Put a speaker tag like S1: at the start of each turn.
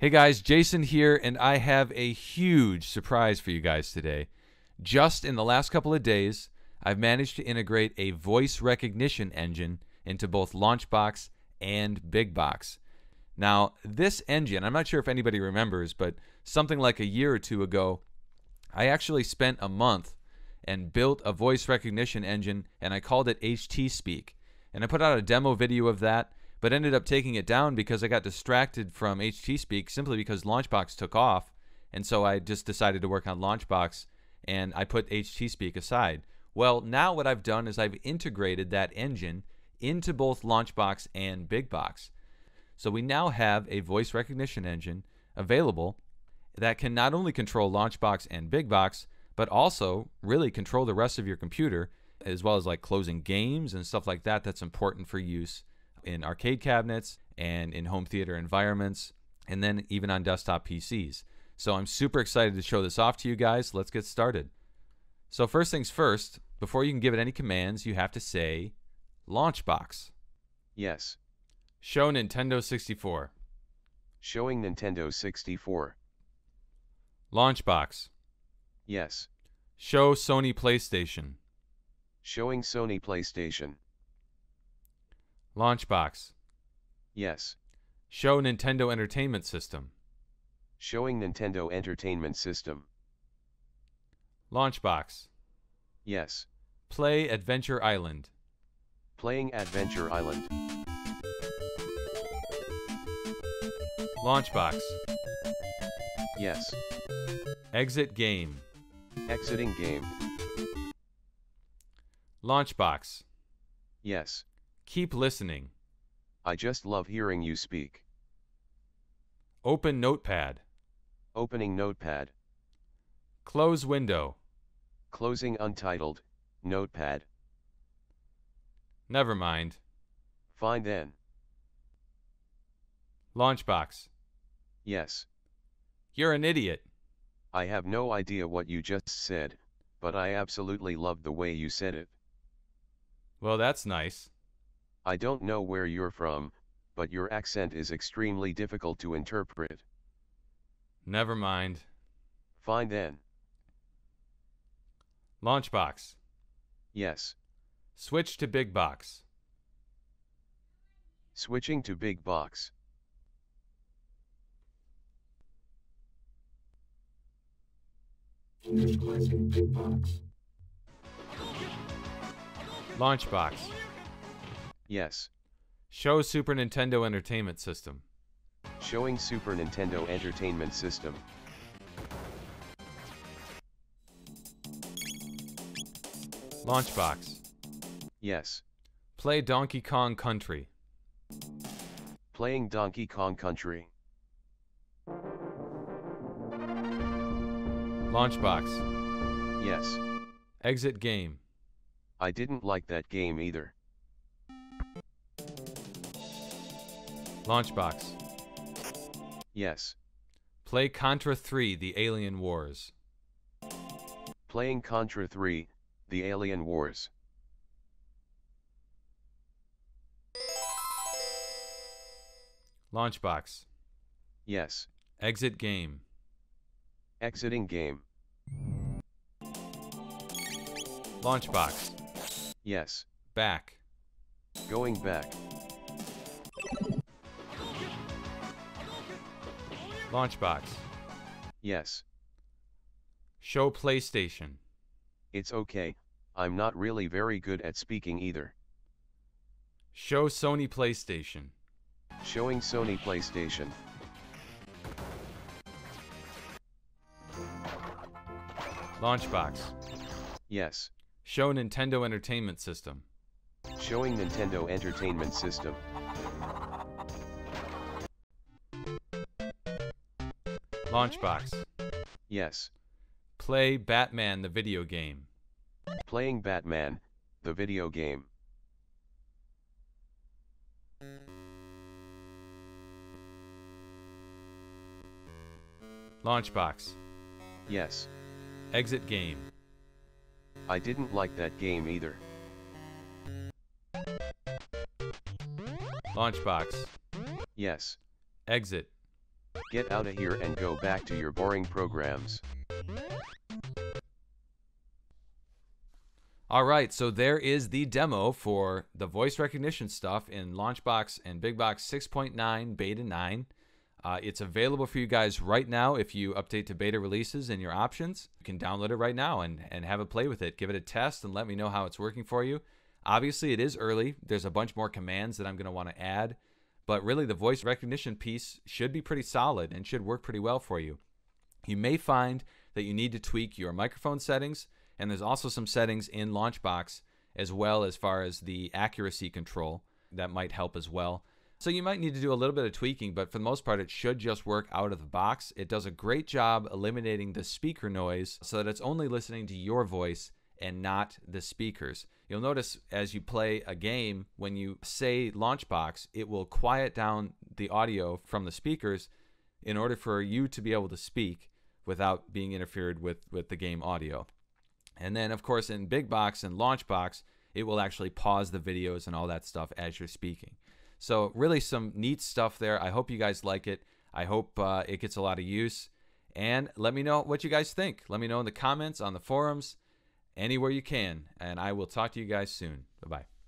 S1: Hey guys, Jason here, and I have a huge surprise for you guys today. Just in the last couple of days, I've managed to integrate a voice recognition engine into both Launchbox and Big Box. Now, this engine, I'm not sure if anybody remembers, but something like a year or two ago, I actually spent a month and built a voice recognition engine and I called it HT Speak. And I put out a demo video of that but ended up taking it down because I got distracted from HT Speak simply because Launchbox took off. And so I just decided to work on Launchbox and I put HT Speak aside. Well, now what I've done is I've integrated that engine into both Launchbox and BigBox. So we now have a voice recognition engine available that can not only control Launchbox and BigBox, but also really control the rest of your computer, as well as like closing games and stuff like that that's important for use in arcade cabinets and in home theater environments, and then even on desktop PCs. So I'm super excited to show this off to you guys. Let's get started. So first things first, before you can give it any commands, you have to say Launchbox.
S2: Yes.
S1: Show Nintendo 64.
S2: Showing Nintendo 64.
S1: Launchbox.
S2: Yes.
S1: Show Sony PlayStation.
S2: Showing Sony PlayStation.
S1: Launchbox.
S2: Yes.
S1: Show Nintendo Entertainment System.
S2: Showing Nintendo Entertainment System.
S1: Launchbox.
S2: Yes.
S1: Play Adventure Island.
S2: Playing Adventure Island.
S1: Launchbox.
S2: Yes.
S1: Exit game.
S2: Exiting game.
S1: Launchbox.
S2: Yes.
S1: Keep listening.
S2: I just love hearing you speak.
S1: Open Notepad.
S2: Opening Notepad.
S1: Close window.
S2: Closing Untitled. Notepad.
S1: Never mind.
S2: Fine then.
S1: Launchbox.
S2: Yes.
S1: You're an idiot.
S2: I have no idea what you just said, but I absolutely loved the way you said it.
S1: Well, that's nice.
S2: I don't know where you're from, but your accent is extremely difficult to interpret.
S1: Never mind.
S2: Fine then.
S1: Launchbox.
S2: Yes.
S1: Switch to big box.
S2: Switching to big box.
S3: big box.
S1: Launchbox.
S2: Yes.
S1: Show Super Nintendo Entertainment System.
S2: Showing Super Nintendo Entertainment System.
S1: Launchbox.
S2: Yes.
S1: Play Donkey Kong Country.
S2: Playing Donkey Kong Country.
S1: Launchbox.
S2: Yes.
S1: Exit game.
S2: I didn't like that game either.
S1: Launchbox.
S2: Yes.
S1: Play Contra 3 The Alien Wars.
S2: Playing Contra 3, The Alien Wars.
S1: Launchbox.
S2: Yes.
S1: Exit game.
S2: Exiting game.
S1: Launchbox.
S2: Yes.
S1: Back.
S2: Going back.
S1: Launchbox.
S2: Yes.
S1: Show PlayStation.
S2: It's okay, I'm not really very good at speaking either.
S1: Show Sony PlayStation.
S2: Showing Sony PlayStation.
S1: Launchbox.
S2: Yes.
S1: Show Nintendo Entertainment System.
S2: Showing Nintendo Entertainment System.
S1: Launchbox.
S2: Yes.
S1: Play Batman the video game.
S2: Playing Batman, the video game.
S1: Launchbox.
S2: Yes.
S1: Exit game.
S2: I didn't like that game either.
S1: Launchbox.
S2: Yes.
S1: Exit.
S2: Get out of here and go back to your boring programs.
S1: All right, so there is the demo for the voice recognition stuff in Launchbox and BigBox 6.9 Beta 9. Uh, it's available for you guys right now if you update to beta releases in your options. You can download it right now and, and have a play with it. Give it a test and let me know how it's working for you. Obviously, it is early. There's a bunch more commands that I'm going to want to add, but really the voice recognition piece should be pretty solid and should work pretty well for you. You may find that you need to tweak your microphone settings and there's also some settings in Launchbox as well as far as the accuracy control that might help as well. So you might need to do a little bit of tweaking, but for the most part, it should just work out of the box. It does a great job eliminating the speaker noise so that it's only listening to your voice and not the speakers. You'll notice as you play a game, when you say Launchbox, it will quiet down the audio from the speakers in order for you to be able to speak without being interfered with, with the game audio. And then, of course, in Big Box and Launch Box, it will actually pause the videos and all that stuff as you're speaking. So, really, some neat stuff there. I hope you guys like it. I hope uh, it gets a lot of use. And let me know what you guys think. Let me know in the comments, on the forums, anywhere you can. And I will talk to you guys soon. Bye bye.